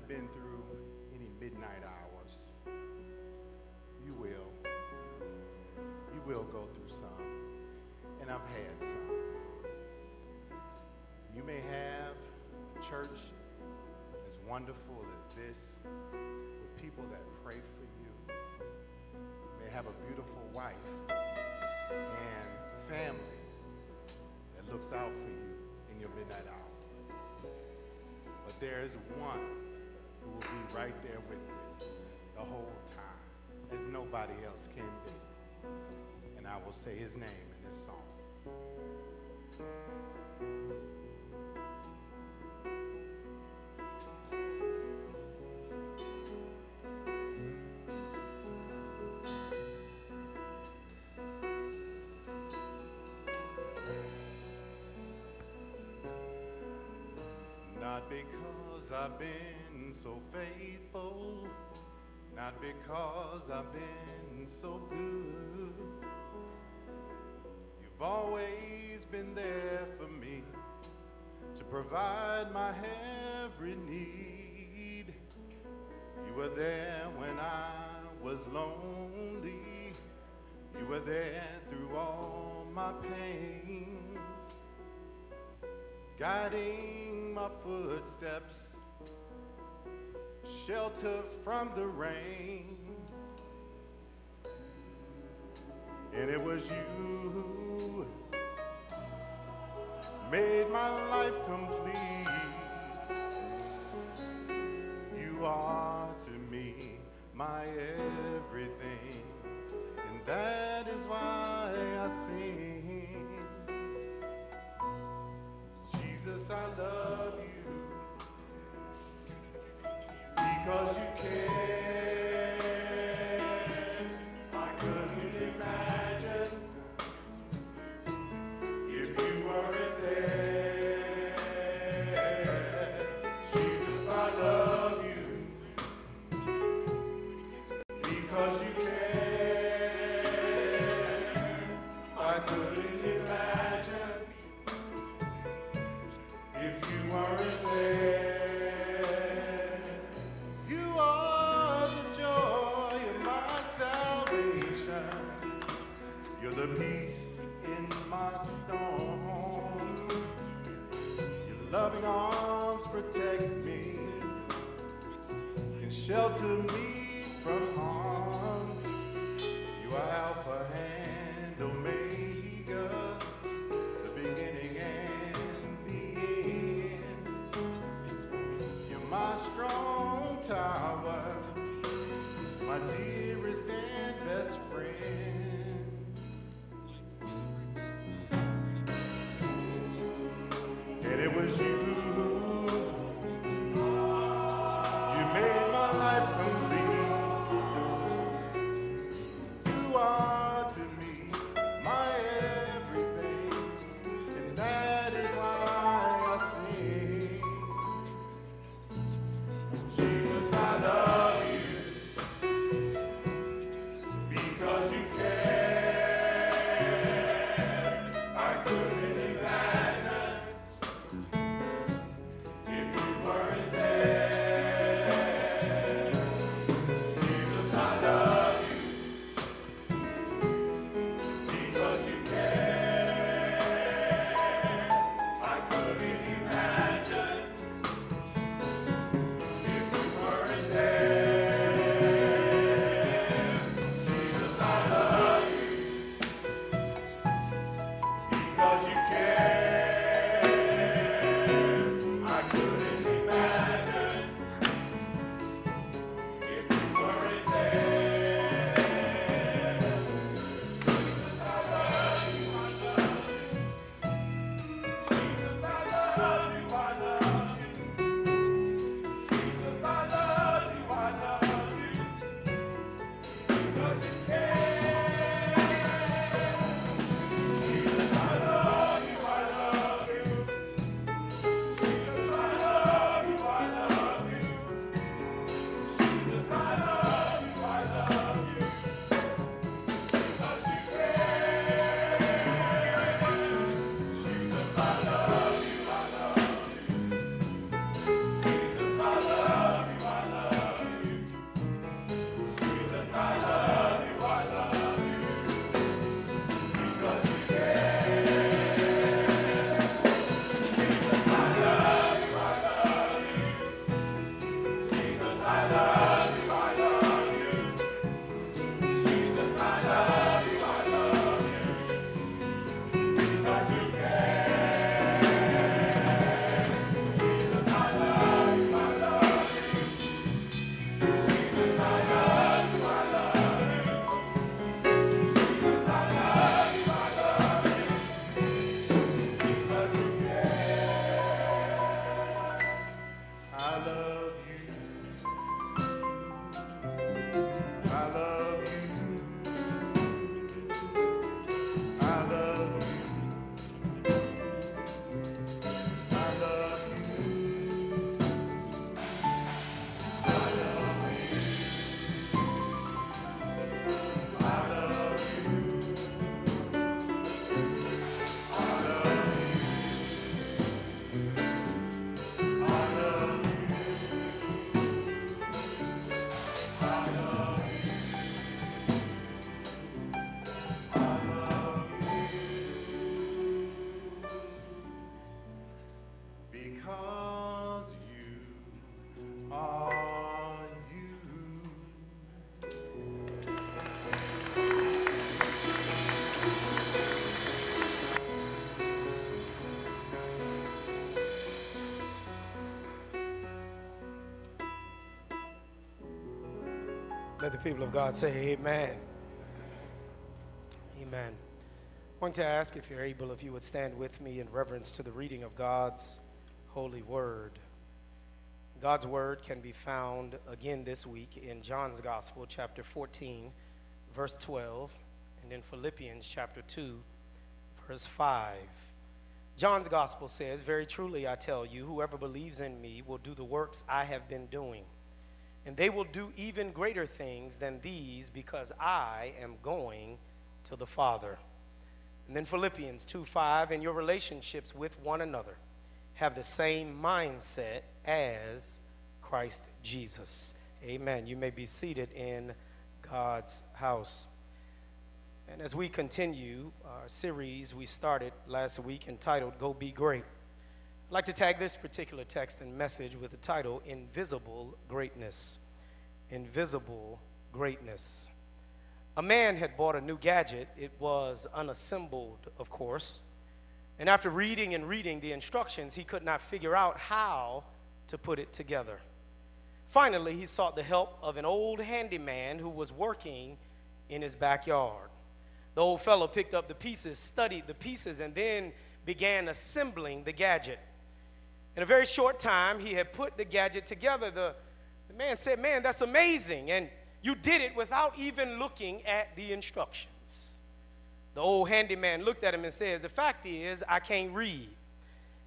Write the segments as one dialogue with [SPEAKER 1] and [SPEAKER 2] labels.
[SPEAKER 1] haven't been through any midnight hours, you will. You will go through some. And I've had some. You may have a church as wonderful as this, with people that pray for you. You may have a beautiful wife and family that looks out for you in your midnight hour. But there is one who will be right there with me the whole time, as nobody else can be. And I will say his name in this song. Not because I've been so faithful, not because I've been so good. You've always been there for me to provide my every need. You were there when I was lonely. You were there through all my pain guiding my footsteps, shelter from the rain. And it was you who made my life complete. You are to me my everything, and that is why I sing. Jesus, I love because you care. Loving arms protect me and shelter me from harm. You are Alpha and
[SPEAKER 2] Let the people of God say amen. Amen. I want to ask if you're able, if you would stand with me in reverence to the reading of God's holy word. God's word can be found again this week in John's Gospel, chapter 14, verse 12, and in Philippians, chapter 2, verse 5. John's Gospel says, Very truly I tell you, whoever believes in me will do the works I have been doing and they will do even greater things than these because I am going to the Father. And then Philippians 2 5, in your relationships with one another, have the same mindset as Christ Jesus. Amen. You may be seated in God's house. And as we continue our series we started last week entitled Go Be Great, I'd like to tag this particular text and message with the title Invisible Greatness. Invisible Greatness. A man had bought a new gadget. It was unassembled, of course. And after reading and reading the instructions, he could not figure out how to put it together. Finally, he sought the help of an old handyman who was working in his backyard. The old fellow picked up the pieces, studied the pieces, and then began assembling the gadget. In a very short time, he had put the gadget together. The, the man said, Man, that's amazing. And you did it without even looking at the instructions. The old handyman looked at him and says, The fact is, I can't read.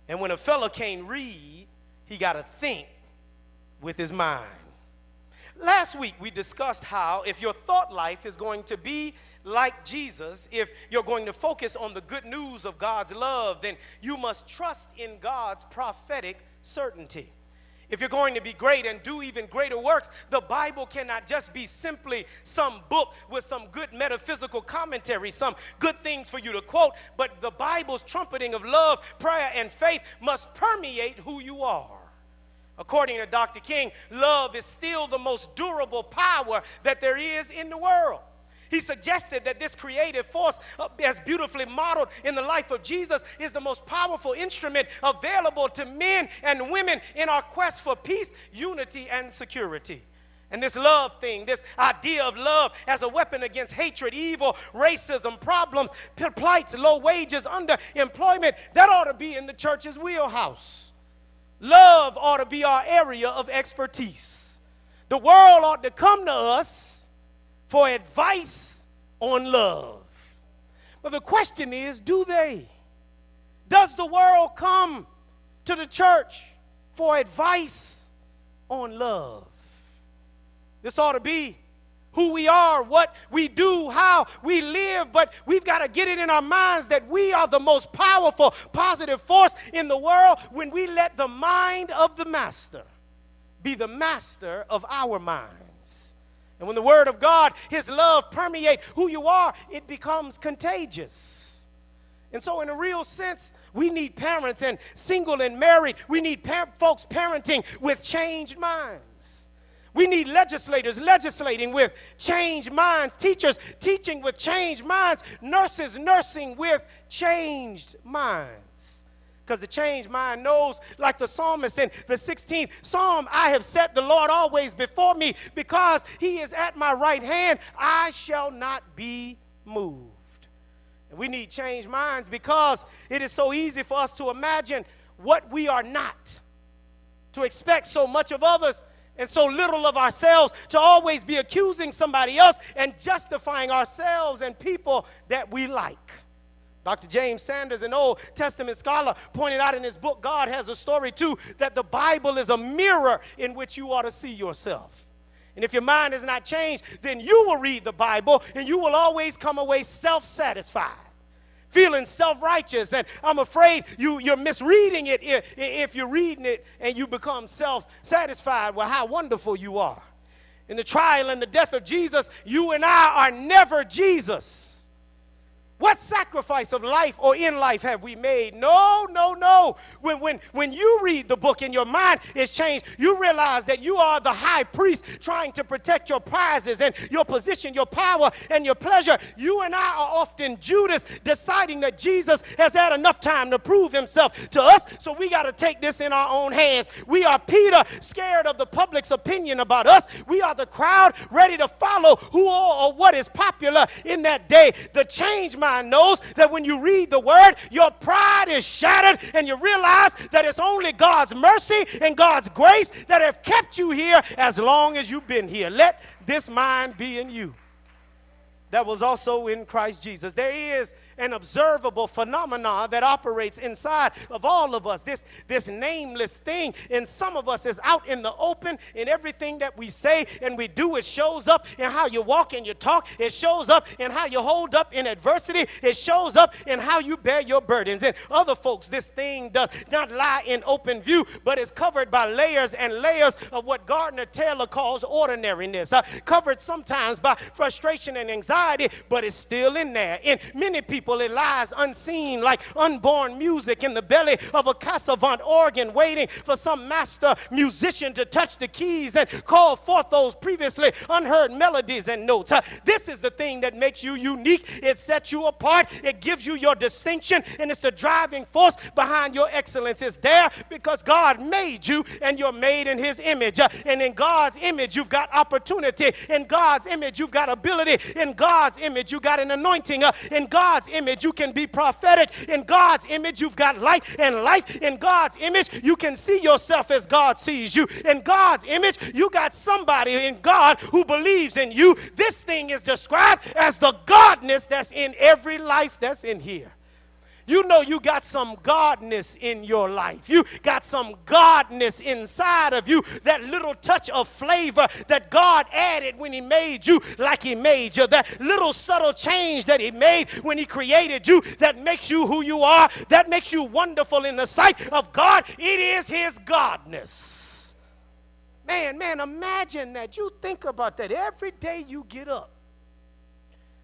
[SPEAKER 2] And when a fella can't read, he got to think with his mind. Last week, we discussed how if your thought life is going to be like Jesus, if you're going to focus on the good news of God's love, then you must trust in God's prophetic certainty. If you're going to be great and do even greater works, the Bible cannot just be simply some book with some good metaphysical commentary, some good things for you to quote, but the Bible's trumpeting of love, prayer, and faith must permeate who you are. According to Dr. King, love is still the most durable power that there is in the world. He suggested that this creative force, uh, as beautifully modeled in the life of Jesus, is the most powerful instrument available to men and women in our quest for peace, unity, and security. And this love thing, this idea of love as a weapon against hatred, evil, racism, problems, plights, low wages, underemployment, that ought to be in the church's wheelhouse. Love ought to be our area of expertise. The world ought to come to us for advice on love. But the question is do they? Does the world come to the church for advice on love? This ought to be who we are, what we do, how we live, but we've got to get it in our minds that we are the most powerful, positive force in the world when we let the mind of the master be the master of our minds. And when the Word of God, His love permeate who you are, it becomes contagious. And so, in a real sense, we need parents and single and married. We need par- folks parenting with changed minds. We need legislators legislating with changed minds, teachers teaching with changed minds, nurses nursing with changed minds. Because the changed mind knows, like the psalmist in the 16th Psalm, I have set the Lord always before me because he is at my right hand. I shall not be moved. And we need changed minds because it is so easy for us to imagine what we are not, to expect so much of others and so little of ourselves, to always be accusing somebody else and justifying ourselves and people that we like. Dr. James Sanders, an Old Testament scholar, pointed out in his book, God has a story too, that the Bible is a mirror in which you ought to see yourself. And if your mind is not changed, then you will read the Bible and you will always come away self satisfied, feeling self righteous. And I'm afraid you, you're misreading it if, if you're reading it and you become self satisfied. Well, how wonderful you are. In the trial and the death of Jesus, you and I are never Jesus. What sacrifice of life or in life have we made? No, no, no. When, when, when you read the book and your mind is changed, you realize that you are the high priest trying to protect your prizes and your position, your power, and your pleasure. You and I are often Judas deciding that Jesus has had enough time to prove himself to us, so we got to take this in our own hands. We are Peter, scared of the public's opinion about us. We are the crowd ready to follow who or what is popular in that day. The change mind knows that when you read the word, your pride is shattered and you realize that it's only God's mercy and God's grace that have kept you here as long as you've been here. Let this mind be in you that was also in Christ Jesus. There is an observable phenomenon that operates inside of all of us. This, this nameless thing in some of us is out in the open in everything that we say and we do. It shows up in how you walk and you talk. It shows up in how you hold up in adversity. It shows up in how you bear your burdens. And other folks, this thing does not lie in open view, but is covered by layers and layers of what Gardner Taylor calls ordinariness. Uh, covered sometimes by frustration and anxiety, but it's still in there. In many people, it lies unseen like unborn music in the belly of a Casavant organ, waiting for some master musician to touch the keys and call forth those previously unheard melodies and notes. Uh, this is the thing that makes you unique. It sets you apart, it gives you your distinction, and it's the driving force behind your excellence. It's there because God made you and you're made in His image. Uh, and in God's image, you've got opportunity. In God's image, you've got ability. In God's image, you've got an anointing. Uh, in God's image, you can be prophetic. In God's image, you've got light and life. In God's image, you can see yourself as God sees you. In God's image, you got somebody in God who believes in you. This thing is described as the Godness that's in every life that's in here you know you got some godness in your life. You got some godness inside of you. That little touch of flavor that God added when He made you like He made you. That little subtle change that He made when He created you that makes you who you are, that makes you wonderful in the sight of God. It is His godness. Man, man, imagine that. You think about that. Every day you get up,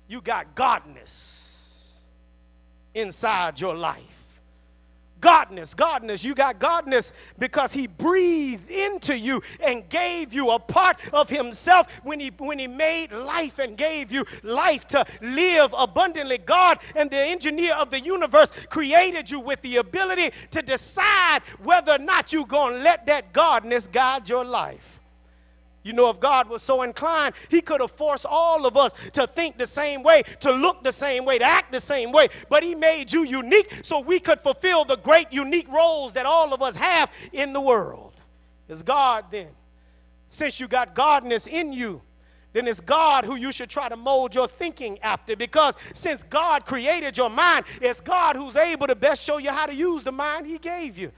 [SPEAKER 2] you got godness inside your life. Godness, godness, you got godness because he breathed into you and gave you a part of himself when he when he made life and gave you life to live abundantly. God and the engineer of the universe created you with the ability to decide whether or not you're to let that godness guide your life. You know, if God was so inclined, He could have forced all of us to think the same way, to look the same way, to act the same way. But He made you unique so we could fulfill the great unique roles that all of us have in the world. It's God then. Since you got Godness in you, then it's God who you should try to mold your thinking after. Because since God created your mind, it's God who's able to best show you how to use the mind He gave you.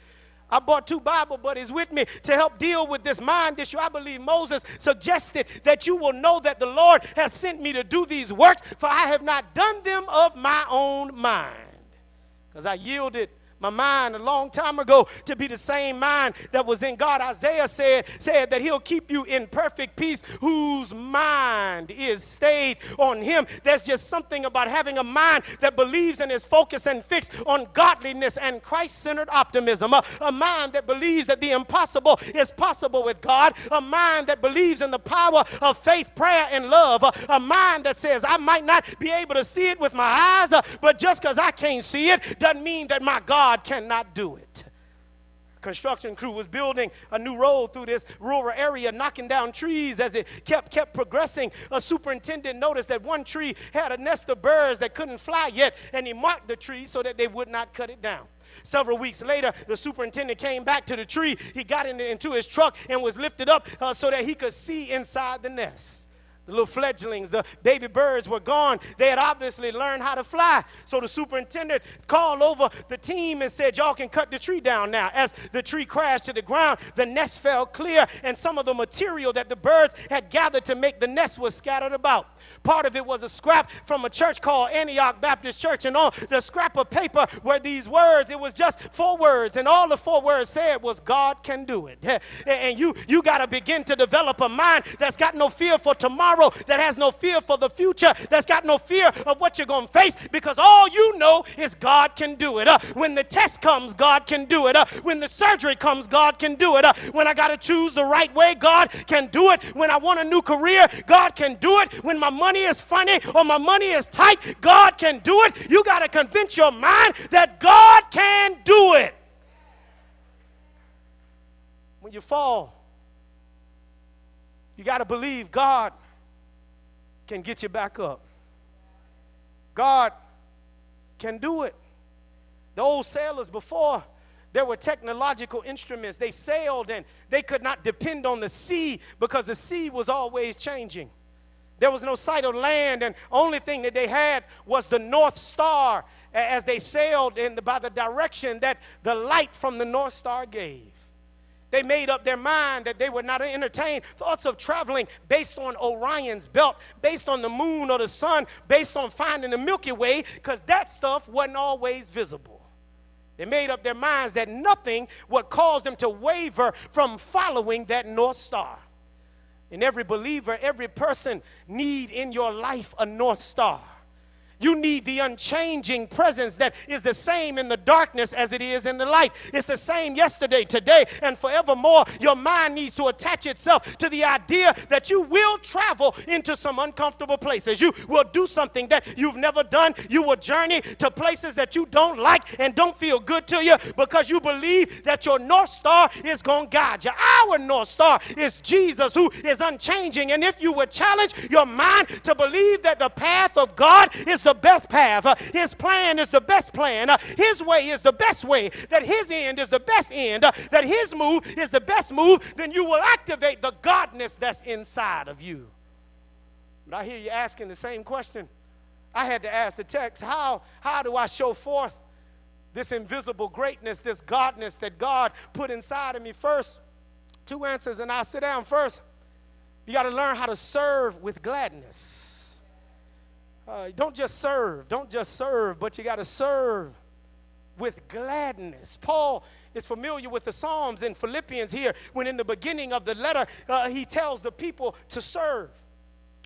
[SPEAKER 2] I brought two Bible buddies with me to help deal with this mind issue. I believe Moses suggested that you will know that the Lord has sent me to do these works, for I have not done them of my own mind. Because I yielded my mind a long time ago to be the same mind that was in God. Isaiah said, said that he'll keep you in perfect peace whose mind is stayed on him. There's just something about having a mind that believes and is focused and fixed on godliness and Christ-centered optimism. A, a mind that believes that the impossible is possible with God. A mind that believes in the power of faith, prayer, and love. A, a mind that says, I might not be able to see it with my eyes, uh, but just because I can't see it doesn't mean that my God God cannot do it. Construction crew was building a new road through this rural area, knocking down trees as it kept kept progressing. A superintendent noticed that one tree had a nest of birds that couldn't fly yet, and he marked the tree so that they would not cut it down. Several weeks later, the superintendent came back to the tree. He got in, into his truck and was lifted up uh, so that he could see inside the nest. The little fledglings, the baby birds were gone. They had obviously learned how to fly. So the superintendent called over the team and said, Y'all can cut the tree down now. As the tree crashed to the ground, the nest fell clear, and some of the material that the birds had gathered to make the nest was scattered about. Part of it was a scrap from a church called Antioch Baptist Church, and on the scrap of paper were these words. It was just four words, and all the four words said was, God can do it. And you, you got to begin to develop a mind that's got no fear for tomorrow tomorrow, that has no fear for the future, that's got no fear of what you're going to face because all you know is God can do it. Uh, when the test comes, God can do it. Uh, when the surgery comes, God can do it. Uh, when I got to choose the right way, God can do it. When I want a new career, God can do it. When my money is funny or my money is tight, God can do it. You got to convince your mind that God can do it. When you fall, you got to believe God can get you back up. God can do it. The old sailors before, there were technological instruments. They sailed and they could not depend on the sea because the sea was always changing. There was no sight of land, and only thing that they had was the North Star as they sailed in the, by the direction that the light from the North Star gave. They made up their mind that they would not entertain thoughts of traveling based on Orion's belt, based on the moon or the sun, based on finding the Milky Way, because that stuff wasn't always visible. They made up their minds that nothing would cause them to waver from following that North Star. And every believer, every person need in your life a North Star. You need the unchanging presence that is the same in the darkness as it is in the light. It's the same yesterday, today, and forevermore. Your mind needs to attach itself to the idea that you will travel into some uncomfortable places. You will do something that you've never done. You will journey to places that you don't like and don't feel good to you because you believe that your North Star is going to guide you. Our North Star is Jesus, who is unchanging. And if you would challenge your mind to believe that the path of God is the the best path. Uh, his plan is the best plan. Uh, his way is the best way. That his end is the best end. Uh, that his move is the best move. Then you will activate the godness that's inside of you. But I hear you asking the same question. I had to ask the text how, how do I show forth this invisible greatness, this godness that God put inside of me first? Two answers, and I'll sit down first. You got to learn how to serve with gladness. Uh, don't just serve, don't just serve, but you got to serve with gladness. Paul is familiar with the Psalms in Philippians here, when in the beginning of the letter, uh, he tells the people to serve.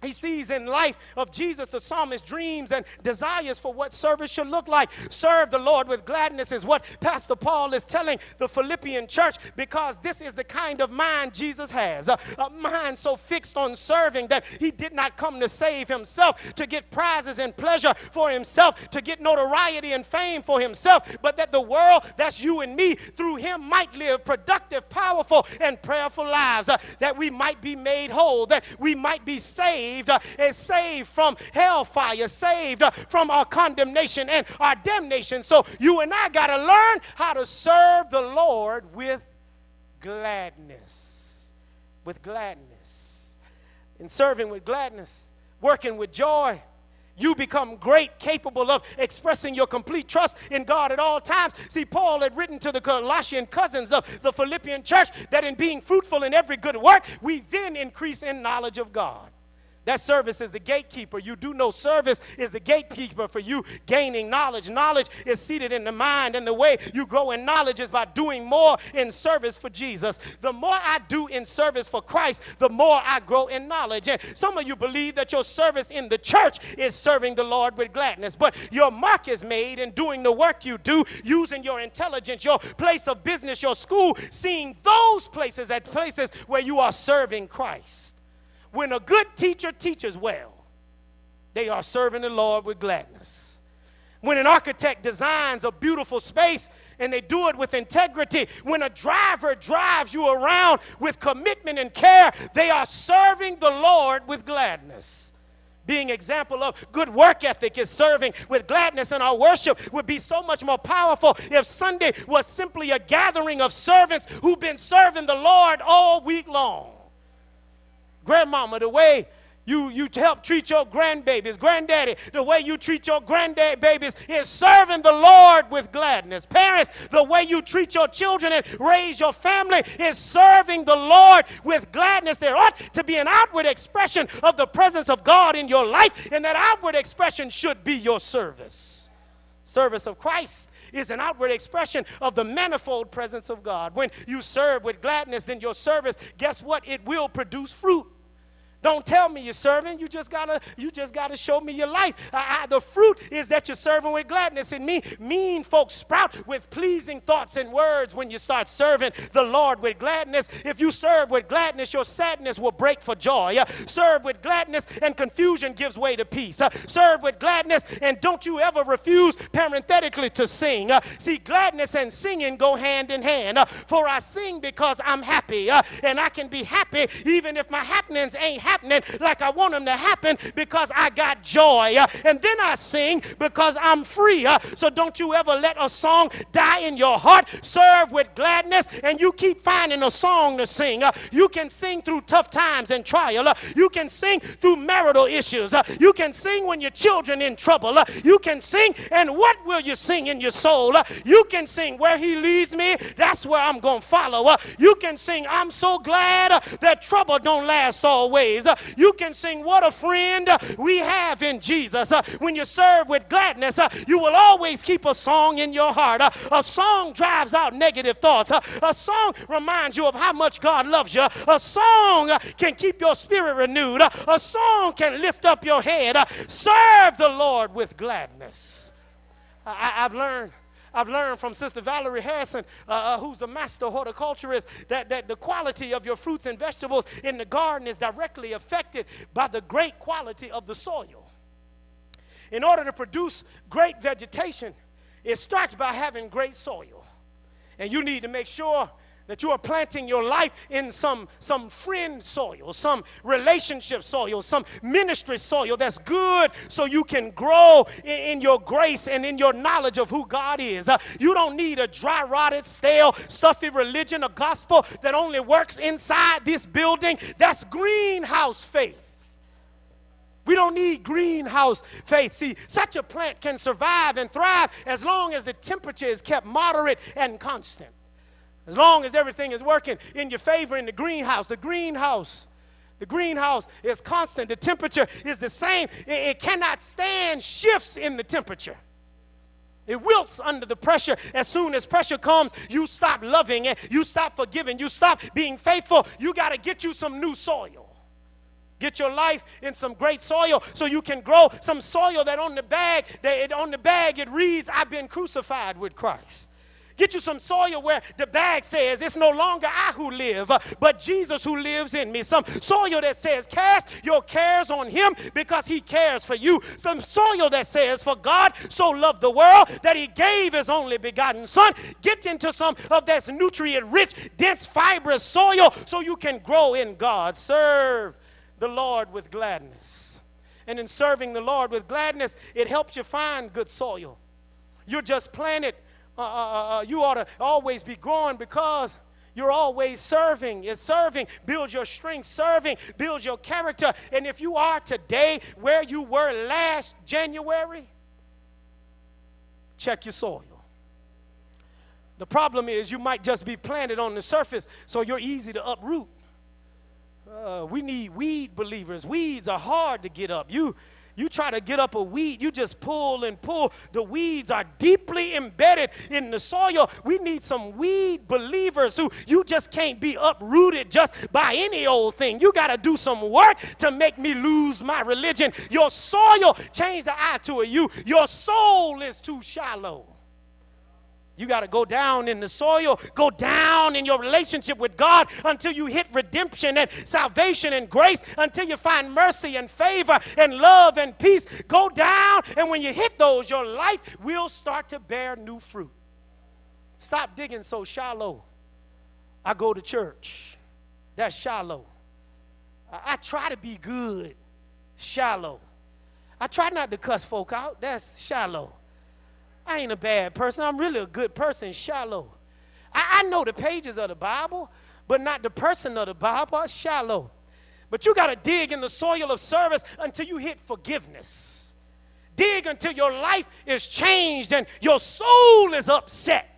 [SPEAKER 2] He sees in life of Jesus the psalmist dreams and desires for what service should look like. Serve the Lord with gladness is what Pastor Paul is telling the Philippian church because this is the kind of mind Jesus has. A, a, mind so fixed on serving that he did not come to save himself, to get prizes and pleasure for himself, to get notoriety and fame for himself, but that the world, that's you and me, through him might live productive, powerful, and prayerful lives. Uh, that we might be made whole, that we might be saved saved, uh, is saved from hellfire, saved uh, from our condemnation and our damnation. So you and I got to learn how to serve the Lord with gladness. With gladness. In serving with gladness, working with joy you become great, capable of expressing your complete trust in God at all times. See, Paul had written to the Colossian cousins of the Philippian church that in being fruitful in every good work, we then increase in knowledge of God. That service is the gatekeeper. You do know service is the gatekeeper for you gaining knowledge. Knowledge is seated in the mind, and the way you grow in knowledge is by doing more in service for Jesus. The more I do in service for Christ, the more I grow in knowledge. And some of you believe that your service in the church is serving the Lord with gladness, but your mark is made in doing the work you do, using your intelligence, your place of business, your school, seeing those places as places where you are serving Christ. When a good teacher teaches well, they are serving the Lord with gladness. When an architect designs a beautiful space and they do it with integrity, when a driver drives you around with commitment and care, they are serving the Lord with gladness being example of good work ethic is serving with gladness and our worship would be so much more powerful if sunday was simply a gathering of servants who've been serving the lord all week long grandmama, the way you, you help treat your grandbabies, granddaddy, the way you treat your granddad babies is serving the Lord with gladness. Parents, the way you treat your children and raise your family is serving the Lord with gladness. There ought to be an outward expression of the presence of God in your life, and that outward expression should be your service. Service of Christ is an outward expression of the manifold presence of God. When you serve with gladness, then your service, guess what? It will produce fruit. Don't tell me you're serving. You just gotta, you just gotta show me your life. I, I, the fruit is that you're serving with gladness in me. Mean folks sprout with pleasing thoughts and words when you start serving the Lord with gladness. If you serve with gladness, your sadness will break for joy. Uh, serve with gladness, and confusion gives way to peace. Uh, serve with gladness, and don't you ever refuse parenthetically to sing. Uh, see, gladness and singing go hand in hand. Uh, for I sing because I'm happy, uh, and I can be happy even if my happenings ain't happening like I want them to happen because I got joy. Uh, and then I sing because I'm free. Uh, so don't you ever let a song die in your heart. Serve with gladness, and you keep finding a song to sing. Uh, you can sing through tough times and trial. You can sing through marital issues. You can sing when your children in trouble. You can sing, and what will you sing in your soul? You can sing where He leads me. That's where I'm going to follow. You can sing, I'm so glad that trouble don't last always. Uh, you can sing, what a friend uh, we have in Jesus. Uh, when you serve with gladness, you will always keep a song in your heart. A song drives out negative thoughts. A song reminds you of how much God loves you. A song can keep your spirit renewed. A song can lift up your head. Serve the Lord with gladness. I, have learned. I've learned from Sister Valerie Harrison, uh, uh, who's a master horticulturist, that, that the quality of your fruits and vegetables in the garden is directly affected by the great quality of the soil. In order to produce great vegetation, it starts by having great soil. And you need to make sure that you are planting your life in some, some friend soil, some relationship soil, some ministry soil that's good so you can grow in, in your grace and in your knowledge of who God is. Uh, you don't need a dry, rotted, stale, stuffy religion, a gospel that only works inside this building. That's greenhouse faith. We don't need greenhouse faith. See, such a plant can survive and thrive as long as the temperature is kept moderate and constant. As long as everything is working in your favor in the greenhouse, the greenhouse, the greenhouse is constant. The temperature is the same. It, it cannot stand shifts in the temperature. It wilts under the pressure. As soon as pressure comes, you stop loving it. You stop forgiving. You stop being faithful. You got to get you some new soil. Get your life in some great soil so you can grow some soil that on the bag, that on the bag it reads, I've been crucified with Christ. Get you some soil where the bag says, It's no longer I who live, uh, but Jesus who lives in me. Some soil that says, Cast your cares on him because he cares for you. Some soil that says, For God so loved the world that he gave his only begotten Son. Get into some of that nutrient rich, dense, fibrous soil so you can grow in God. Serve the Lord with gladness. And in serving the Lord with gladness, it helps you find good soil. You're just planted uh, uh, uh, uh, you ought to always be growing because you're always serving. It's serving builds your strength, serving builds your character. And if you are today where you were last January, check your soil. The problem is you might just be planted on the surface, so you're easy to uproot. Uh, we need weed believers. Weeds are hard to get up. You you try to get up a weed, you just pull and pull. The weeds are deeply embedded in the soil. We need some weed believers who you just can't be uprooted just by any old thing. You got to do some work to make me lose my religion. Your soil, change the I to a you. Your soul is too shallow. You got to go down in the soil, go down in your relationship with God until you hit redemption and salvation and grace, until you find mercy and favor and love and peace. Go down, and when you hit those, your life will start to bear new fruit. Stop digging so shallow. I go to church. That's shallow. I, try to be good. Shallow. I try not to cuss folk out. That's shallow. I ain't a bad person. I'm really a good person, shallow. I, I know the pages of the Bible, but not the person of the Bible, shallow. But you got to dig in the soil of service until you hit forgiveness. Dig until your life is changed and your soul is upset.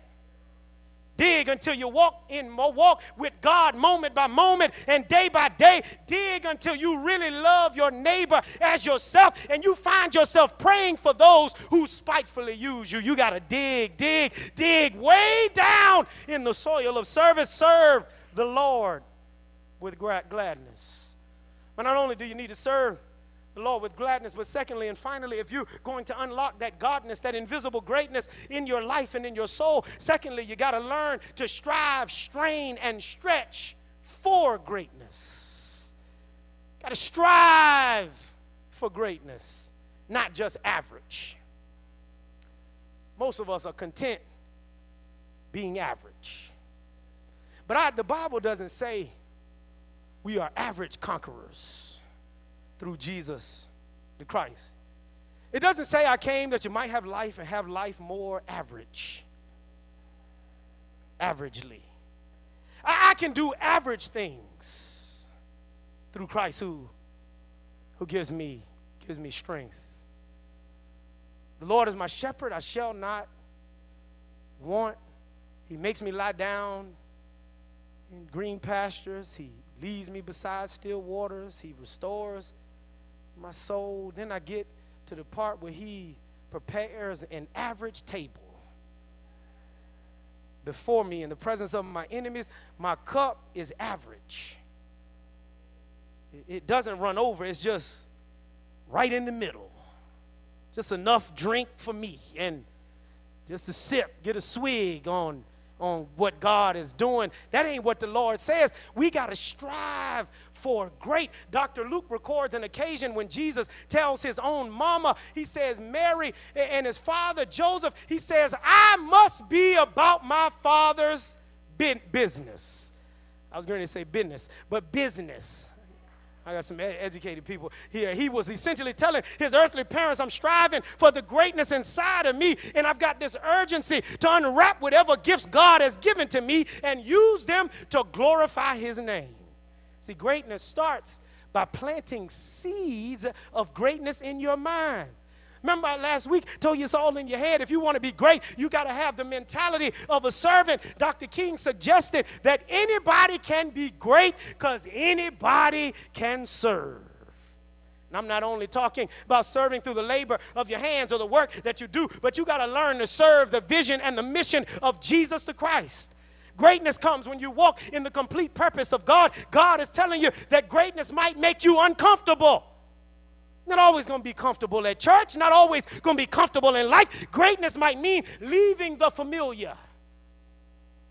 [SPEAKER 2] Dig until you walk in walk with God moment by moment and day by day. Dig until you really love your neighbor as yourself and you find yourself praying for those who spitefully use you. You got to dig, dig, dig way down in the soil of service. Serve the Lord with great gladness. But not only do you need to serve Lord with gladness, but secondly and finally, if you're going to unlock that godness, that invisible greatness in your life and in your soul, secondly, you got to learn to strive, strain, and stretch for greatness. Got to strive for greatness, not just average. Most of us are content being average. But I, the Bible doesn't say we are average conquerors through Jesus the Christ. It doesn't say I came that you might have life and have life more average. Averagely. I, I can do average things through Christ who, who gives me gives me strength. The Lord is my shepherd, I shall not want. He makes me lie down in green pastures. He leads me beside still waters. He restores my soul. Then I get to the part where he prepares an average table before me in the presence of my enemies. My cup is average. It doesn't run over, it's just right in the middle. Just enough drink for me and just a sip, get a swig on on what God is doing. That ain't what the Lord says. We got to strive for great. Dr. Luke records an occasion when Jesus tells his own mama, he says, Mary and his father Joseph, he says, I must be about my father's business. I was going to say business, but business. I got some educated people here. He was essentially telling his earthly parents, I'm striving for the greatness inside of me, and I've got this urgency to unwrap whatever gifts God has given to me and use them to glorify his name. See, greatness starts by planting seeds of greatness in your mind. Remember last week told you it's all in your head. If you want to be great, you got to have the mentality of a servant. Dr. King suggested that anybody can be great because anybody can serve. And I'm not only talking about serving through the labor of your hands or the work that you do, but you got to learn to serve the vision and the mission of Jesus the Christ. Greatness comes when you walk in the complete purpose of God. God is telling you that greatness might make you uncomfortable. Not always going to be comfortable at church, not always going to be comfortable in life. Greatness might mean leaving the familiar.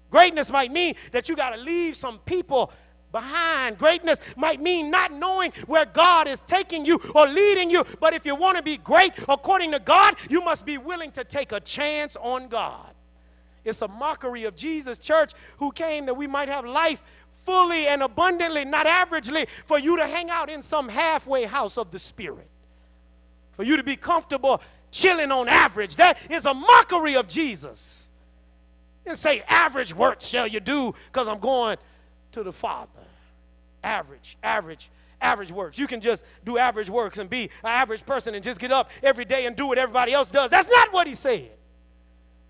[SPEAKER 2] Greatness might mean that you got to leave some people behind. Greatness might mean not knowing where God is taking you or leading you. But if you want to be great according to God, you must be willing to take a chance on God. It's a mockery of Jesus' church who came that we might have life fully and abundantly, not averagely, for you to hang out in some halfway house of the Spirit. For you to be comfortable chilling on average. That is a mockery of Jesus. And say, average work shall you do because I'm going to the Father. Average, average, average works. You can just do average works and be an average person and just get up every day and do what everybody else does. That's not what he said.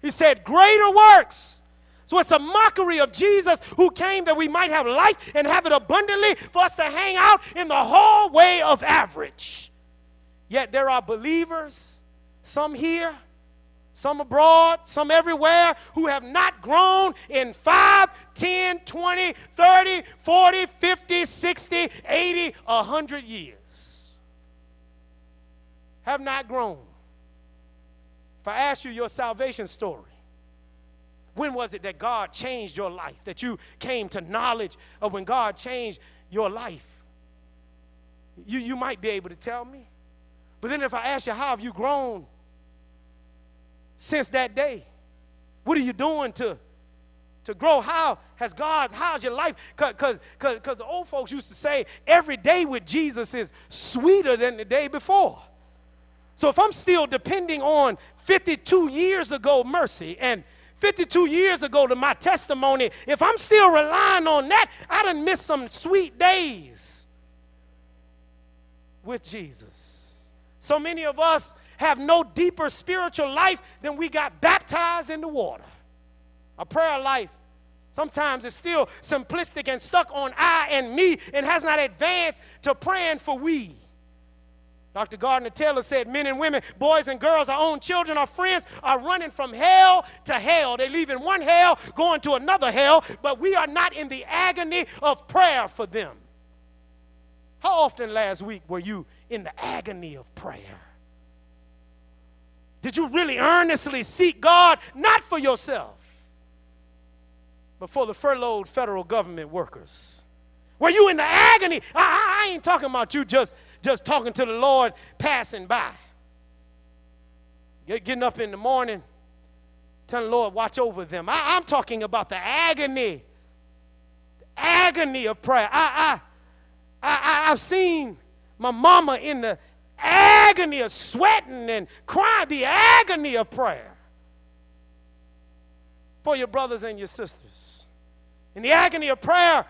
[SPEAKER 2] He said, greater works so it's a mockery of Jesus who came that we might have life and have it abundantly for us to hang out in the hallway of average. Yet there are believers, some here, some abroad, some everywhere, who have not grown in 5, 10, 20, 30, 40, 50, 60, 80, 100 years. Have not grown. If I ask you your salvation story, when was it that God changed your life? That you came to knowledge of when God changed your life? You, you might be able to tell me. But then if I ask you, how have you grown since that day? What are you doing to, to grow? How has God, how's your life? Because the old folks used to say, every day with Jesus is sweeter than the day before. So if I'm still depending on 52 years ago mercy and 52 years ago to my testimony, if I'm still relying on that, I done missed some sweet days with Jesus. So many of us have no deeper spiritual life than we got baptized in the water. A prayer life sometimes is still simplistic and stuck on I and me and has not advanced to praying for we. Dr. Gardner Taylor said men and women, boys and girls, our own children, our friends are running from hell to hell. They leave in one hell, going to another hell, but we are not in the agony of prayer for them. How often last week were you in the agony of prayer? Did you really earnestly seek God, not for yourself, but for the furloughed federal government workers? Were you in the agony? I, I ain't talking about you just, just talking to the Lord passing by. Getting up in the morning, telling the Lord, watch over them. I, am talking about the agony, the agony of prayer. I, I, I, I've seen my mama in the agony of sweating and crying, the agony of prayer for your brothers and your sisters. In the agony of prayer,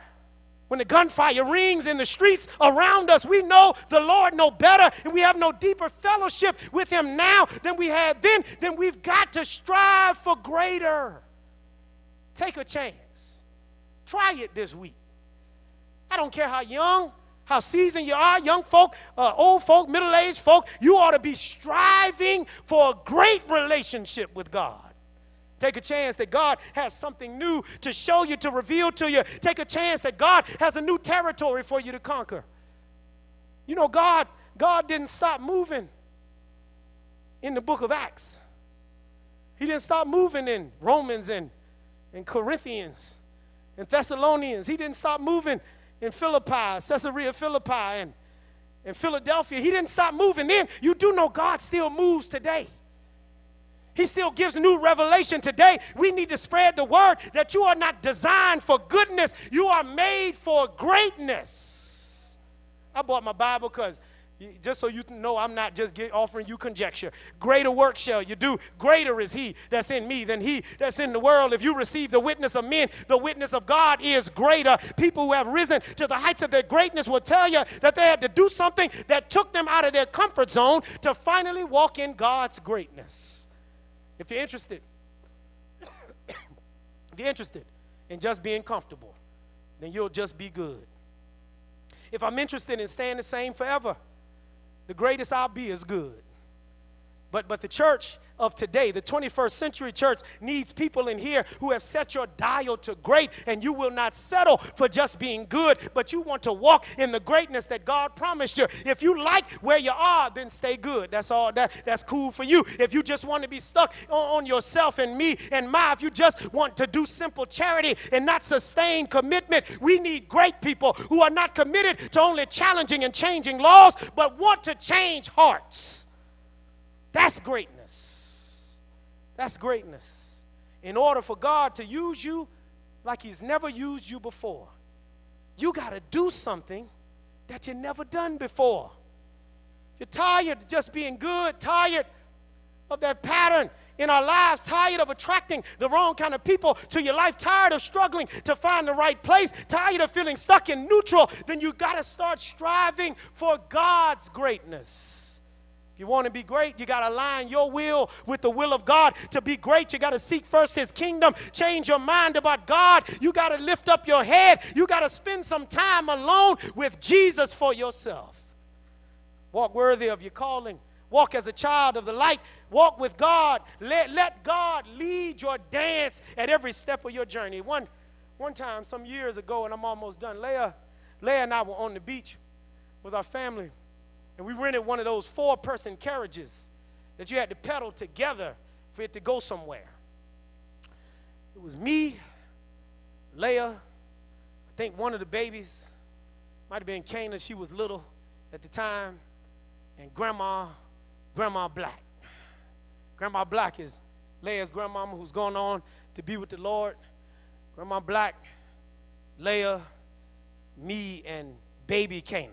[SPEAKER 2] when the gunfire rings in the streets around us, we know the Lord no better and we have no deeper fellowship with Him now than we had then. Then we've got to strive for greater. Take a chance. Try it this week. I don't care how young, how seasoned you are, young folk, uh, old folk, middle aged folk, you ought to be striving for a great relationship with God. Take a chance that God has something new to show you, to reveal to you. Take a chance that God has a new territory for you to conquer. You know, God, God didn't stop moving in the book of Acts. He didn't stop moving in Romans and, and Corinthians and Thessalonians. He didn't stop moving in Philippi, Caesarea Philippi, and, and Philadelphia. He didn't stop moving then. You do know God still moves today. He still gives new revelation today. We need to spread the word that you are not designed for goodness, you are made for greatness. I bought my Bible because just so you know I'm not just get, offering you conjecture. Greater work shall you do. Greater is he that's in me than he that's in the world. If you receive the witness of men, the witness of God is greater. People who have risen to the heights of their greatness will tell you that they had to do something that took them out of their comfort zone to finally walk in God's greatness. If you're interested, if you're interested in just being comfortable, then you'll just be good. If I'm interested in staying the same forever, the greatest I'll be is good. But, but the church of today, the 21st century church, needs people in here who have set your dial to great, and you will not settle for just being good, but you want to walk in the greatness that God promised you. If you like where you are, then stay good. That's all. That, that's cool for you. If you just want to be stuck on, on yourself and me and my, if you just want to do simple charity and not sustain commitment, we need great people who are not committed to only challenging and changing laws, but want to change hearts. That's greatness. That's greatness. In order for God to use you like He's never used you before, you got to do something that you've never done before. You're tired of just being good, tired of that pattern in our lives, tired of attracting the wrong kind of people to your life, tired of struggling to find the right place, tired of feeling stuck in neutral, then you got to start striving for God's greatness. If you want to be great, you got to align your will with the will of God. To be great, you got to seek first His kingdom, change your mind about God. You got to lift up your head. You got to spend some time alone with Jesus for yourself. Walk worthy of your calling. Walk as a child of the light. Walk with God. Let, let God lead your dance at every step of your journey. One, one time, some years ago, and I'm almost done, Leah, Leah and I were on the beach with our family and we rented one of those four person carriages that you had to pedal together for it to go somewhere. It was me, Leah, I think one of the babies, might have been Cana, she was little at the time, and Grandma, Grandma Black. Grandma Black is Leah's grandmama who's going on to be with the Lord. Grandma Black, Leah, me, and baby Cana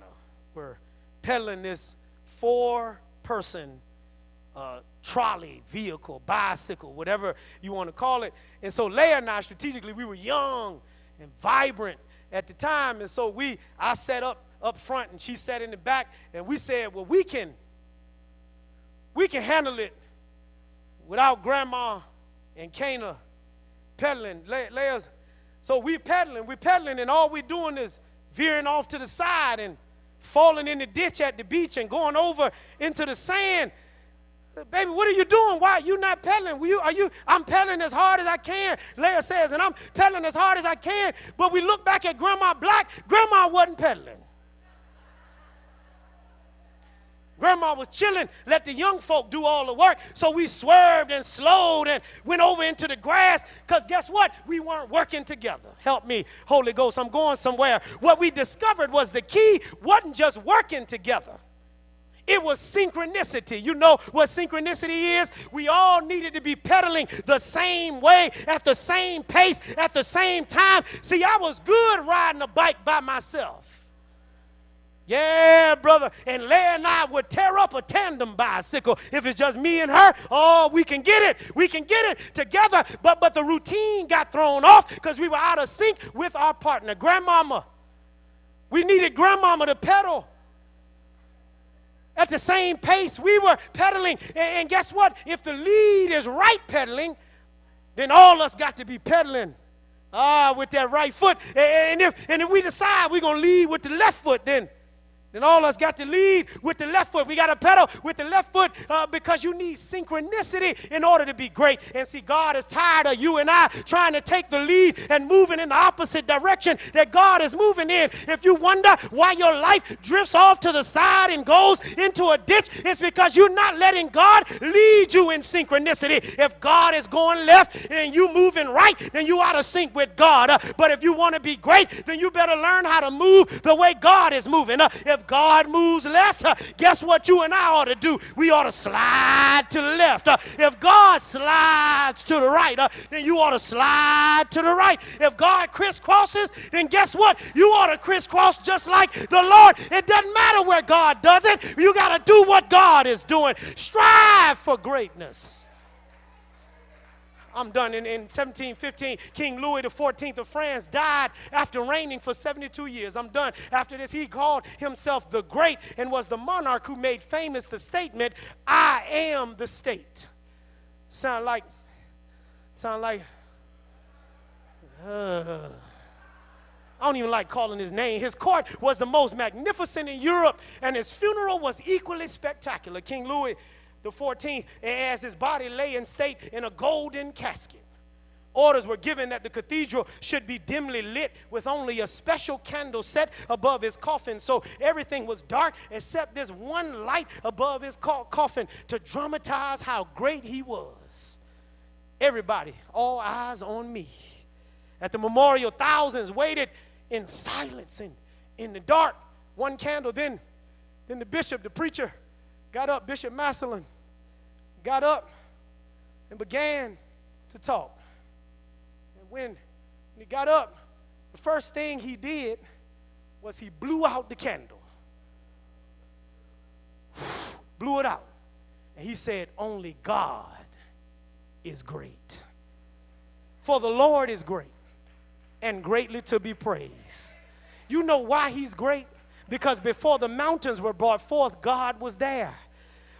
[SPEAKER 2] were pedaling this four person uh, trolley, vehicle, bicycle, whatever you want to call it. And so Leah and I, strategically, we were young and vibrant at the time. And so we, I sat up up front and she sat in the back, and we said, well, we can, we can handle it without grandma and Cana pedaling. Le- Leah's, so we pedaling, we pedaling, and all we doing is veering off to the side and falling in the ditch at the beach and going over into the sand. Baby, what are you doing? Why are you not pedaling? You, are you? I'm pedaling as hard as I can. Leah says, and I'm pedaling as hard as I can. But we look back at Grandma Black. Grandma wasn't pedaling. Grandma was chilling, let the young folk do all the work. So we swerved and slowed and went over into the grass because guess what? We weren't working together. Help me, Holy Ghost. I'm going somewhere. What we discovered was the key wasn't just working together. It was synchronicity. You know what synchronicity is? We all needed to be pedaling the same way, at the same pace, at the same time. See, I was good riding a bike by myself. Yeah, brother. And Leah and I would tear up a tandem bicycle. If it's just me and her, oh, we can get it. We can get it together. But but the routine got thrown off because we were out of sync with our partner, grandmama. We needed grandmama to pedal at the same pace we were pedaling. And, guess what? If the lead is right pedaling, then all us got to be pedaling. Ah, with that right foot. And if, and if we decide we're going to lead with the left foot, then then all us got to lead with the left foot. We got to pedal with the left foot uh, because you need synchronicity in order to be great. And see, God is tired of you and I trying to take the lead and moving in the opposite direction that God is moving in. If you wonder why your life drifts off to the side and goes into a ditch, it's because you're not letting God lead you in synchronicity. If God is going left and you moving right, then you ought to sync with God. Uh, but if you want to be great, then you better learn how to move the way God is moving. Uh, if God moves left, uh, guess what you and I ought to do? We ought to slide to the left. Uh, if God slides to the right, uh, then you ought to slide to the right. If God crisscrosses, then guess what? You ought to crisscross just like the Lord. It doesn't matter where God does it. You got to do what God is doing. Strive for greatness. I'm done. In, in 1715, King Louis XIV of France died after reigning for 72 years. I'm done. After this, he called himself the Great and was the monarch who made famous the statement, I am the state. Sound like, sound like, uh, I don't even like calling his name. His court was the most magnificent in Europe, and his funeral was equally spectacular. King Louis the 14th, as his body lay in state in a golden casket. Orders were given that the cathedral should be dimly lit with only a special candle set above his coffin. So everything was dark except this one light above his coffin to dramatize how great he was. Everybody, all eyes on me. At the memorial, thousands waited in silence and in the dark. One candle, then, then the bishop, the preacher, got up, Bishop Massillon, got up and began to talk. And when he got up, the first thing he did was he blew out the candle. blew it out. And he said, Only God is great. For the Lord is great and greatly to be praised. You know why he's great? Because before the mountains were brought forth, God was there.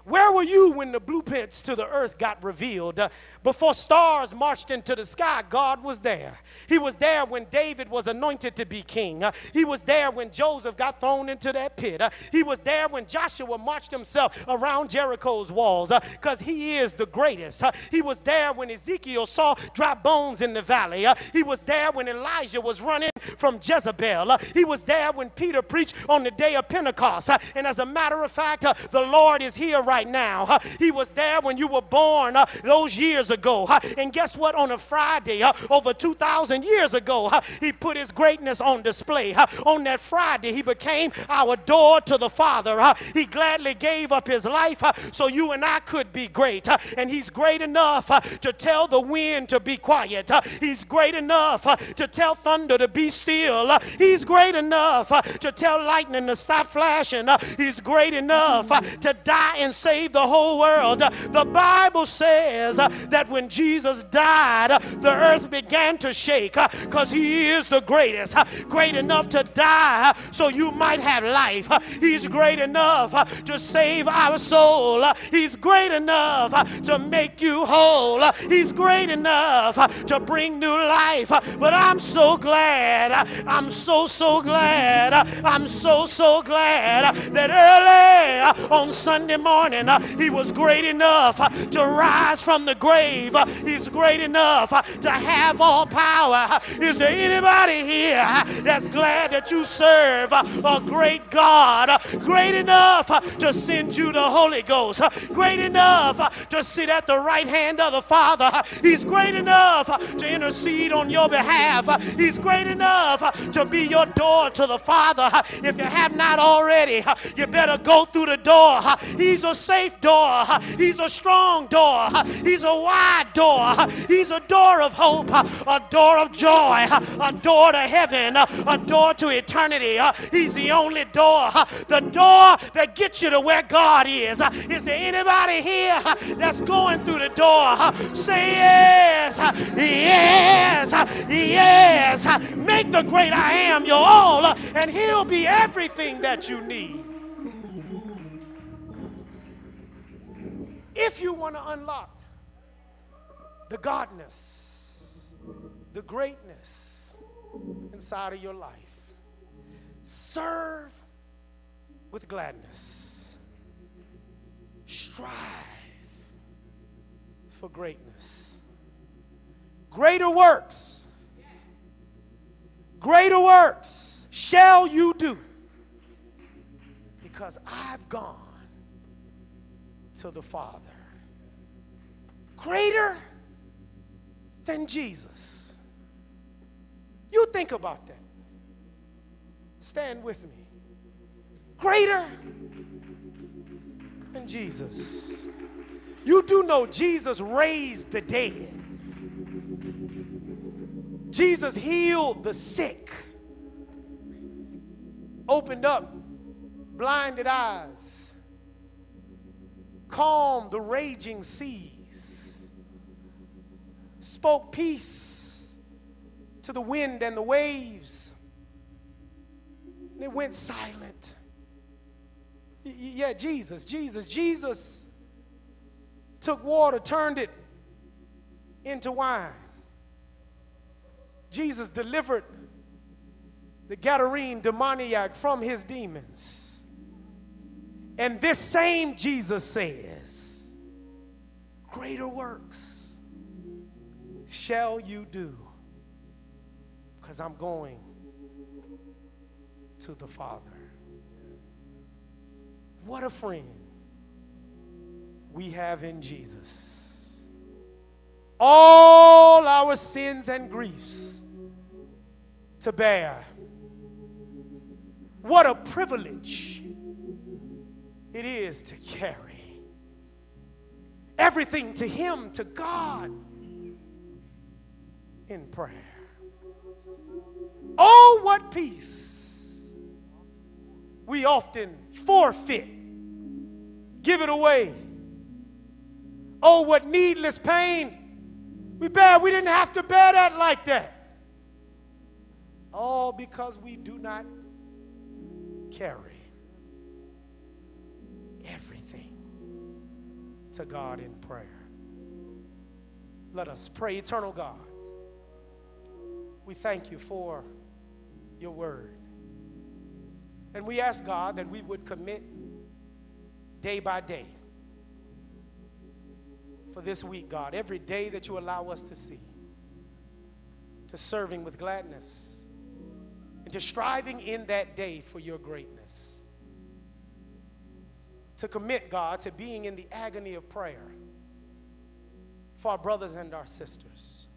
[SPEAKER 2] Where were you when the blueprints to the earth got revealed? Uh, before stars marched into the sky, God was there. He was there when David was anointed to be king. Uh, he was there when Joseph got thrown into that pit. Uh, he was there when Joshua marched himself around Jericho's walls because he is the greatest. He was there when Ezekiel saw dry bones in the valley. He was there when Elijah was running from Jezebel. he was there when Peter preached on the day of Pentecost. and as a matter of fact, the Lord is here right right now. He was there when you were born those years ago. And guess what? On a Friday, over 2,000 years ago, He put His greatness on display. On that Friday, He became our door to the Father. He gladly gave up His life so you and I could be great. And He's great enough to tell the wind to be quiet. He's great enough to tell thunder to be still. He's great enough to tell lightning to stop flashing. He's great enough to die and save the whole world. The Bible says that when Jesus died, the earth began to shake because he is the greatest, great enough to die so you might have life. He's great enough to save our soul. He's great enough to make you whole. He's great enough to bring new life. But I'm so glad, I'm so, so glad, I'm so, so glad that early on Sunday morning morning. Uh, he was great enough uh, to rise from the grave. Uh, he's great enough uh, to have all power. Uh, is there anybody here uh, that's glad that you serve a great God? Great enough to send you the Holy Ghost. Great enough to sit at the right hand of the Father. He's great enough to intercede on your behalf. He's great enough to be your door to the Father. If you have not already, you better go through the door. He's a safe door. He's a strong door. He's a wide door. He's a door of hope, a door of joy, a door to heaven, a door to eternity. He's the only door, the door that gets you to where God is. Is there anybody here that's going through the door? Say yes, yes, yes. Make the great I am your all, and He'll be everything that you need. If you want to unlock the godness, the greatness inside of your life, serve with gladness. Strive for greatness. Greater works, greater works shall you do because I've gone to the Father. Greater than Jesus. You think about that. Stand with me. Greater than Jesus. You do know Jesus raised the dead. Jesus healed the sick, opened up blinded eyes, calmed the raging seas, spoke peace to the wind and the waves, and it went silent. Yeah, Jesus, Jesus, Jesus took water, turned it into wine. Jesus delivered the Gadarene demoniac from his demons. And this same Jesus says, Greater works shall you do, because I'm going to the Father. What a friend we have in Jesus. All our sins and griefs to bear. What a privilege it is to carry everything to Him, to God, in prayer. Oh, what peace we often forfeit, give it away. Oh, what needless pain we bear. We didn't have to bear that like that. All because we do not carry to God in prayer. Let us pray, eternal God. We thank you for your word. And we ask God that we would commit day by day for this week, God, every day that you allow us to see, to serving with gladness and to striving in that day for your greatness. To commit, God, to being in the agony of prayer for our brothers and our sisters.